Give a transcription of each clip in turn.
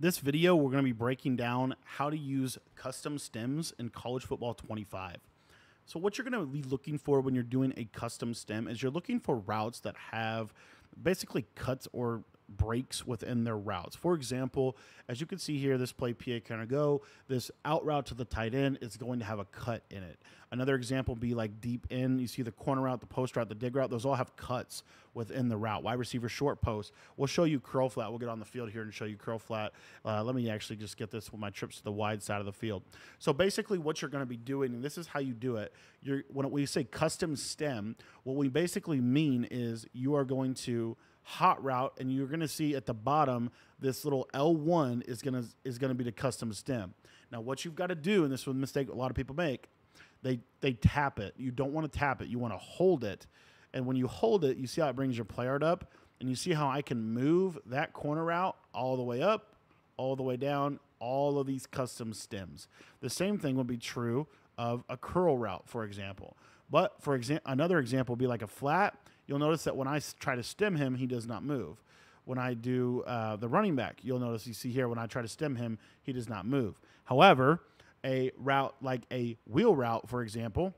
This video, we're going to be breaking down how to use custom stems in College Football 25. So what you're going to be looking for when you're doing a custom stem is you're looking for routes that have basically cuts or breaks within their routes. For example, as you can see here, this play PA kind of go, this out route to the tight end is going to have a cut in it. Another example be like deep in, you see the corner route, the post route, the dig route, those all have cuts within the route. Wide receiver short post. We'll show you curl flat. We'll get on the field here and show you curl flat. Uh, let me actually just get this with my trips to the wide side of the field. So basically what you're going to be doing, and this is how you do it, you're, when we say custom stem, what we basically mean is you are going to hot route and you're going to see at the bottom this little L1 is going to is going to be the custom stem. Now what you've got to do and this is a mistake a lot of people make, they they tap it. You don't want to tap it. You want to hold it. And when you hold it, you see how it brings your play art up and you see how I can move that corner route all the way up, all the way down, all of these custom stems. The same thing would be true of a curl route, for example. But for example, another example would be like a flat you'll notice that when I try to stem him, he does not move. When I do uh, the running back, you'll notice you see here when I try to stem him, he does not move. However, a route like a wheel route, for example,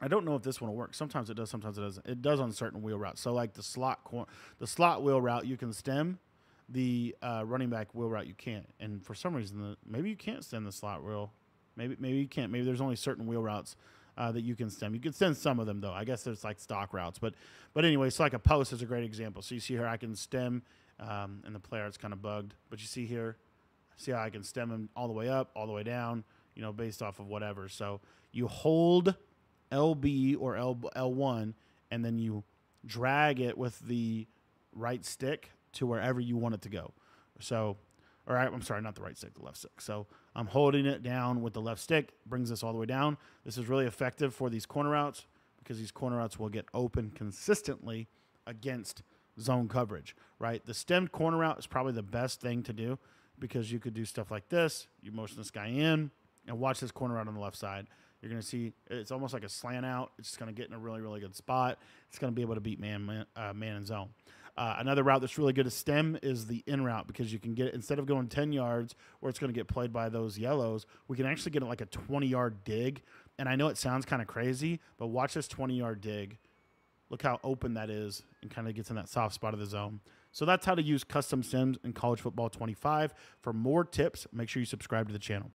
I don't know if this one will work. Sometimes it does, sometimes it doesn't. It does on certain wheel routes. So like the slot cor- the slot wheel route, you can stem. The uh, running back wheel route, you can't. And for some reason, the, maybe you can't stem the slot wheel. Maybe maybe you can't. Maybe there's only certain wheel routes uh, that you can stem. You can stem some of them though. I guess there's like stock routes, but but anyway, so like a post is a great example. So you see here I can stem, um, and the player is kind of bugged, but you see here, see how I can stem them all the way up, all the way down, you know, based off of whatever. So you hold LB or L L1, and then you drag it with the right stick to wherever you want it to go. So or I, am sorry, not the right stick, the left stick. So I'm holding it down with the left stick, brings this all the way down. This is really effective for these corner routes because these corner routes will get open consistently against zone coverage, right? The stemmed corner route is probably the best thing to do because you could do stuff like this. You motion this guy in and watch this corner route on the left side. You're going to see it's almost like a slant out. It's just going to get in a really, really good spot. It's going to be able to beat man, man, uh, man and zone. Uh, another route that's really good to stem is the in route because you can get instead of going 10 yards where it's going to get played by those yellows, we can actually get it like a 20 yard dig. And I know it sounds kind of crazy, but watch this 20 yard dig. Look how open that is and kind of gets in that soft spot of the zone. So that's how to use custom stems in college football 25. For more tips, make sure you subscribe to the channel.